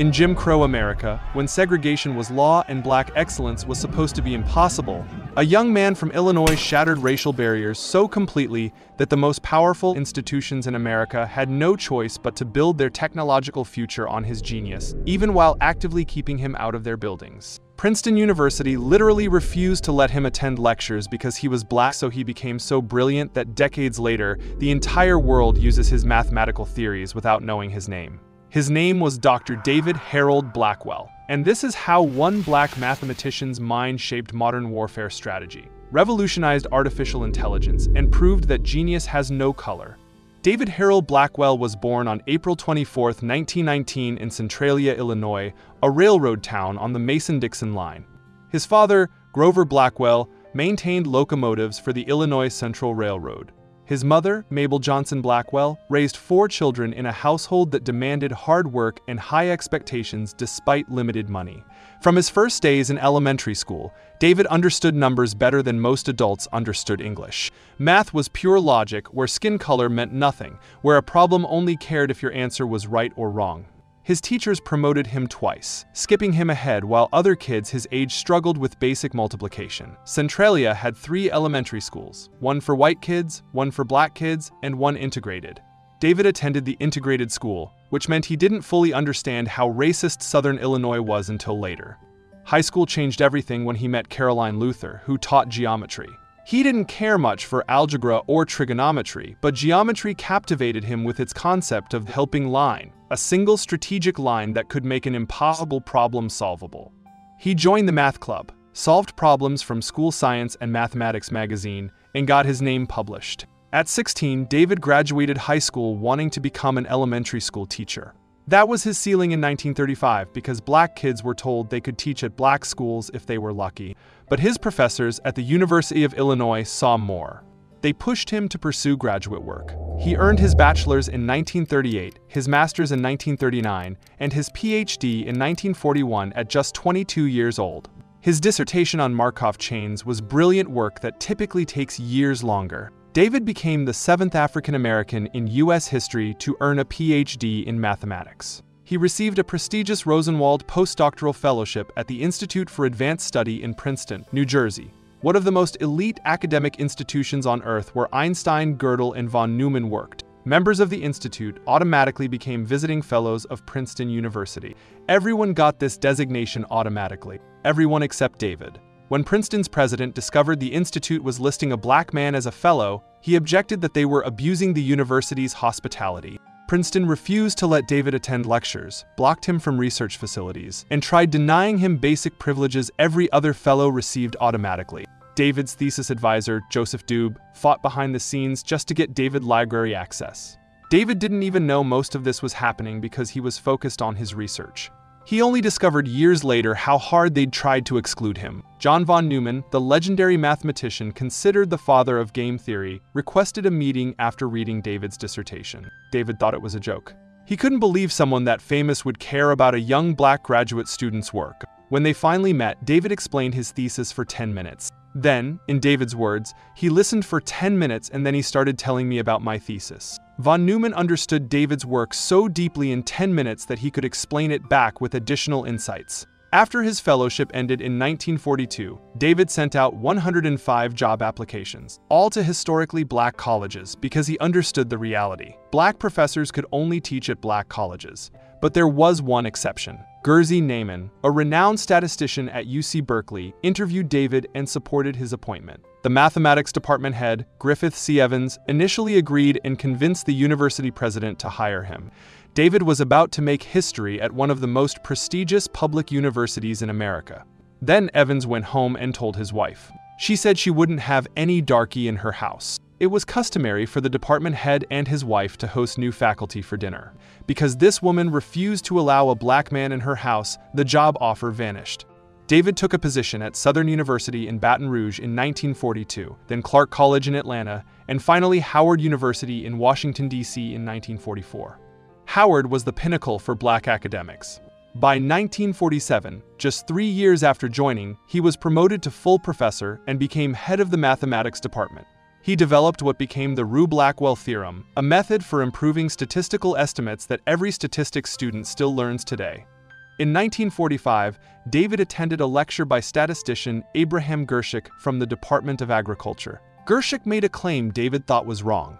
In Jim Crow America, when segregation was law and black excellence was supposed to be impossible, a young man from Illinois shattered racial barriers so completely that the most powerful institutions in America had no choice but to build their technological future on his genius, even while actively keeping him out of their buildings. Princeton University literally refused to let him attend lectures because he was black so he became so brilliant that decades later, the entire world uses his mathematical theories without knowing his name. His name was Dr. David Harold Blackwell, and this is how one black mathematician's mind shaped modern warfare strategy, revolutionized artificial intelligence, and proved that genius has no color. David Harold Blackwell was born on April 24, 1919 in Centralia, Illinois, a railroad town on the Mason-Dixon line. His father, Grover Blackwell, maintained locomotives for the Illinois Central Railroad. His mother, Mabel Johnson Blackwell, raised four children in a household that demanded hard work and high expectations despite limited money. From his first days in elementary school, David understood numbers better than most adults understood English. Math was pure logic, where skin color meant nothing, where a problem only cared if your answer was right or wrong. His teachers promoted him twice, skipping him ahead while other kids his age struggled with basic multiplication. Centralia had three elementary schools, one for white kids, one for black kids, and one integrated. David attended the integrated school, which meant he didn't fully understand how racist Southern Illinois was until later. High school changed everything when he met Caroline Luther, who taught geometry. He didn't care much for algebra or trigonometry, but geometry captivated him with its concept of helping line, a single strategic line that could make an impossible problem solvable. He joined the math club, solved problems from School Science and Mathematics magazine, and got his name published. At 16, David graduated high school wanting to become an elementary school teacher. That was his ceiling in 1935 because black kids were told they could teach at black schools if they were lucky. But his professors at the University of Illinois saw more. They pushed him to pursue graduate work. He earned his bachelor's in 1938, his master's in 1939, and his PhD in 1941 at just 22 years old. His dissertation on Markov chains was brilliant work that typically takes years longer. David became the seventh African American in U.S. history to earn a PhD in mathematics. He received a prestigious Rosenwald postdoctoral fellowship at the Institute for Advanced Study in Princeton, New Jersey, one of the most elite academic institutions on Earth where Einstein, Gödel, and von Neumann worked. Members of the Institute automatically became visiting fellows of Princeton University. Everyone got this designation automatically, everyone except David. When Princeton's president discovered the Institute was listing a black man as a fellow, he objected that they were abusing the university's hospitality. Princeton refused to let David attend lectures, blocked him from research facilities, and tried denying him basic privileges every other fellow received automatically. David's thesis advisor, Joseph Doob, fought behind the scenes just to get David library access. David didn't even know most of this was happening because he was focused on his research. He only discovered years later how hard they'd tried to exclude him. John von Neumann, the legendary mathematician considered the father of game theory, requested a meeting after reading David's dissertation. David thought it was a joke. He couldn't believe someone that famous would care about a young black graduate student's work. When they finally met, David explained his thesis for 10 minutes. Then, in David's words, he listened for 10 minutes and then he started telling me about my thesis. Von Neumann understood David's work so deeply in 10 minutes that he could explain it back with additional insights. After his fellowship ended in 1942, David sent out 105 job applications, all to historically black colleges because he understood the reality. Black professors could only teach at black colleges. But there was one exception. Jerzy Neyman, a renowned statistician at UC Berkeley, interviewed David and supported his appointment. The mathematics department head, Griffith C. Evans, initially agreed and convinced the university president to hire him. David was about to make history at one of the most prestigious public universities in America. Then Evans went home and told his wife. She said she wouldn't have any darky in her house. It was customary for the department head and his wife to host new faculty for dinner. Because this woman refused to allow a black man in her house, the job offer vanished. David took a position at Southern University in Baton Rouge in 1942, then Clark College in Atlanta, and finally Howard University in Washington, D.C. in 1944. Howard was the pinnacle for black academics. By 1947, just three years after joining, he was promoted to full professor and became head of the mathematics department. He developed what became the Rao-Blackwell theorem, a method for improving statistical estimates that every statistics student still learns today. In 1945, David attended a lecture by statistician Abraham Girshick from the Department of Agriculture. Girshick made a claim David thought was wrong.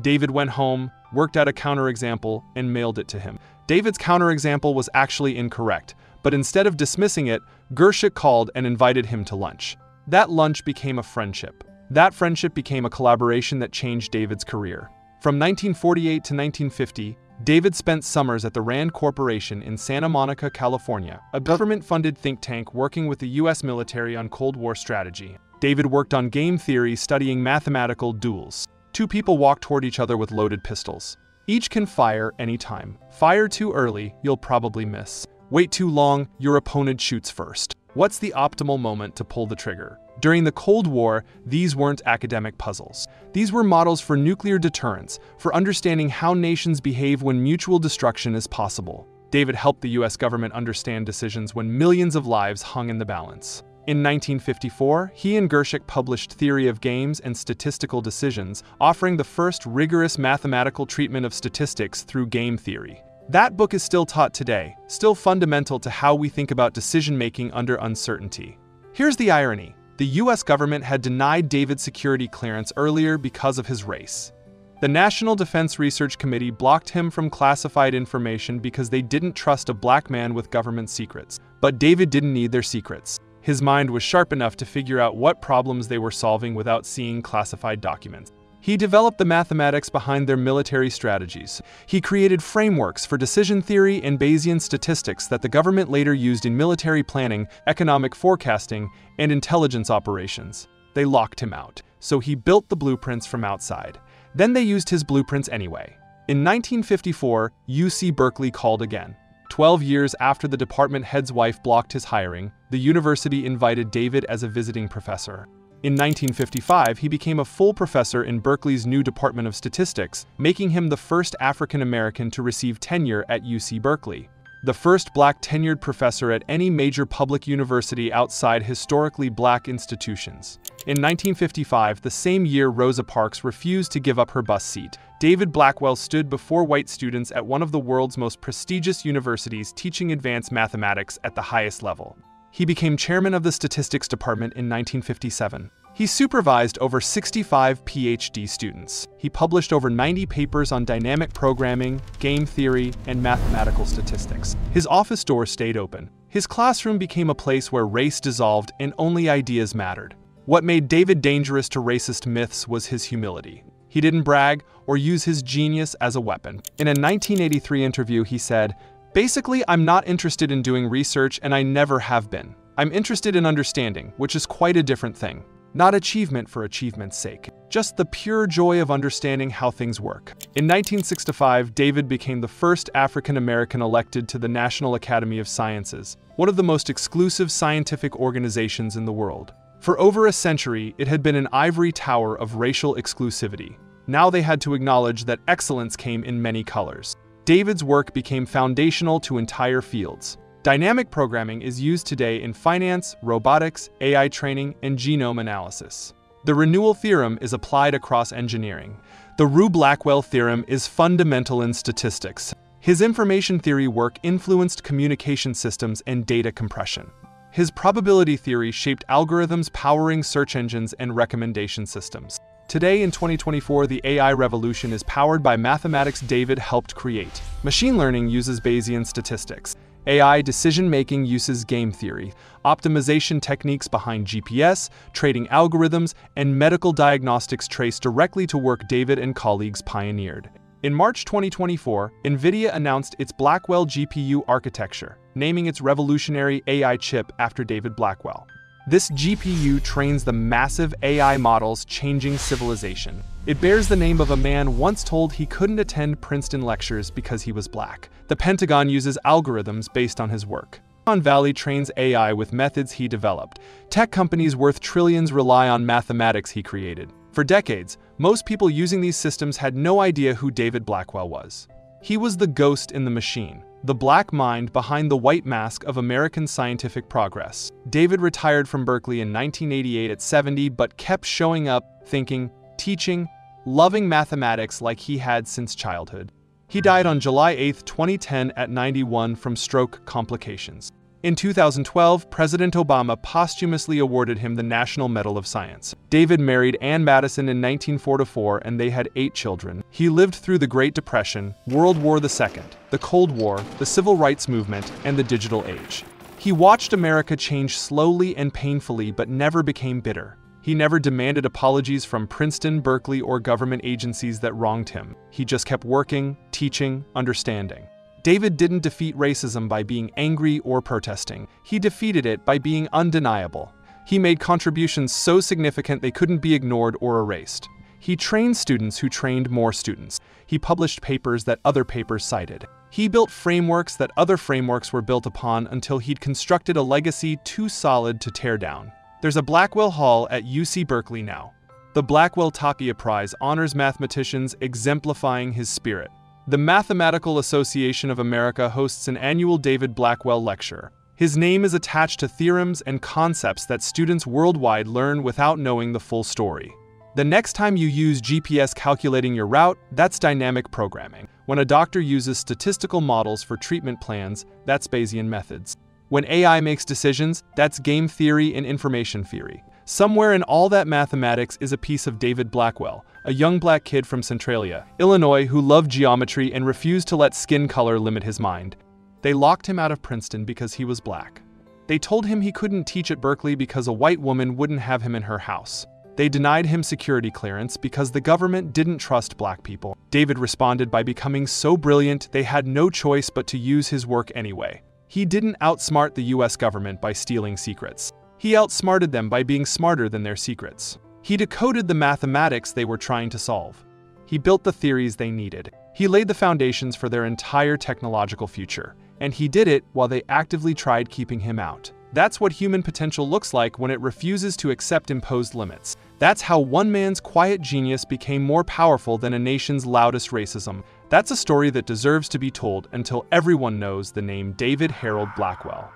David went home, worked out a counterexample, and mailed it to him. David's counterexample was actually incorrect, but instead of dismissing it, Girshick called and invited him to lunch. That lunch became a friendship. That friendship became a collaboration that changed David's career. From 1948 to 1950, David spent summers at the RAND Corporation in Santa Monica, California, a government-funded think tank working with the U.S. military on Cold War strategy. David worked on game theory studying mathematical duels. Two people walk toward each other with loaded pistols. Each can fire anytime. Fire too early, you'll probably miss. Wait too long, your opponent shoots first. What's the optimal moment to pull the trigger? During the Cold War, these weren't academic puzzles. These were models for nuclear deterrence, for understanding how nations behave when mutual destruction is possible. David helped the US government understand decisions when millions of lives hung in the balance. In 1954, he and Girshick published Theory of Games and Statistical Decisions, offering the first rigorous mathematical treatment of statistics through game theory. That book is still taught today, still fundamental to how we think about decision-making under uncertainty. Here's the irony. The US government had denied David security clearance earlier because of his race. The National Defense Research Committee blocked him from classified information because they didn't trust a black man with government secrets. But David didn't need their secrets. His mind was sharp enough to figure out what problems they were solving without seeing classified documents. He developed the mathematics behind their military strategies. He created frameworks for decision theory and Bayesian statistics that the government later used in military planning, economic forecasting, and intelligence operations. They locked him out, so he built the blueprints from outside. Then they used his blueprints anyway. In 1954, UC Berkeley called again. Twelve years after the department head's wife blocked his hiring, the university invited David as a visiting professor. In 1955, he became a full professor in Berkeley's new Department of Statistics, making him the first African American to receive tenure at UC Berkeley. The first black tenured professor at any major public university outside historically black institutions. In 1955, the same year Rosa Parks refused to give up her bus seat, David Blackwell stood before white students at one of the world's most prestigious universities teaching advanced mathematics at the highest level. He became chairman of the statistics department in 1957. He supervised over 65 PhD students. He published over 90 papers on dynamic programming, game theory, and mathematical statistics. His office door stayed open. His classroom became a place where race dissolved and only ideas mattered. What made David dangerous to racist myths was his humility. He didn't brag or use his genius as a weapon. In a 1983 interview, he said, Basically, I'm not interested in doing research and I never have been. I'm interested in understanding, which is quite a different thing. Not achievement for achievement's sake, just the pure joy of understanding how things work. In 1965, David became the first African American elected to the National Academy of Sciences, one of the most exclusive scientific organizations in the world. For over a century, it had been an ivory tower of racial exclusivity. Now they had to acknowledge that excellence came in many colors. David's work became foundational to entire fields. Dynamic programming is used today in finance, robotics, AI training, and genome analysis. The renewal theorem is applied across engineering. The Rao-Blackwell theorem is fundamental in statistics. His information theory work influenced communication systems and data compression. His probability theory shaped algorithms powering search engines and recommendation systems. Today in 2024, the AI revolution is powered by mathematics David helped create. Machine learning uses Bayesian statistics. AI decision-making uses game theory, optimization techniques behind GPS, trading algorithms, and medical diagnostics trace directly to work David and colleagues pioneered. In March 2024, NVIDIA announced its Blackwell GPU architecture, naming its revolutionary AI chip after David Blackwell. This GPU trains the massive AI models changing civilization. It bears the name of a man once told he couldn't attend Princeton lectures because he was black. The Pentagon uses algorithms based on his work. Silicon Valley trains AI with methods he developed. Tech companies worth trillions rely on mathematics he created. For decades, most people using these systems had no idea who David Blackwell was. He was the ghost in the machine, the black mind behind the white mask of American scientific progress. David retired from Berkeley in 1988 at 70 but kept showing up, thinking, teaching, loving mathematics like he had since childhood. He died on July 8, 2010 at 91 from stroke complications. In 2012, President Obama posthumously awarded him the National Medal of Science. David married Ann Madison in 1944 and they had eight children. He lived through the Great Depression, World War II, the Cold War, the Civil Rights Movement, and the Digital Age. He watched America change slowly and painfully but never became bitter. He never demanded apologies from Princeton, Berkeley, or government agencies that wronged him. He just kept working, teaching, understanding. David didn't defeat racism by being angry or protesting. He defeated it by being undeniable. He made contributions so significant they couldn't be ignored or erased. He trained students who trained more students. He published papers that other papers cited. He built frameworks that other frameworks were built upon until he'd constructed a legacy too solid to tear down. There's a Blackwell Hall at UC Berkeley now. The Blackwell Tapia Prize honors mathematicians exemplifying his spirit. The Mathematical Association of America hosts an annual David Blackwell Lecture. His name is attached to theorems and concepts that students worldwide learn without knowing the full story. The next time you use GPS calculating your route, that's dynamic programming. When a doctor uses statistical models for treatment plans, that's Bayesian methods. When AI makes decisions, that's game theory and information theory. Somewhere in all that mathematics is a piece of David Blackwell, a young black kid from Centralia, Illinois who loved geometry and refused to let skin color limit his mind. They locked him out of Princeton because he was black. They told him he couldn't teach at Berkeley because a white woman wouldn't have him in her house. They denied him security clearance because the government didn't trust black people. David responded by becoming so brilliant they had no choice but to use his work anyway. He didn't outsmart the US government by stealing secrets. He outsmarted them by being smarter than their secrets. He decoded the mathematics they were trying to solve. He built the theories they needed. He laid the foundations for their entire technological future. And he did it while they actively tried keeping him out. That's what human potential looks like when it refuses to accept imposed limits. That's how one man's quiet genius became more powerful than a nation's loudest racism. That's a story that deserves to be told until everyone knows the name David Harold Blackwell.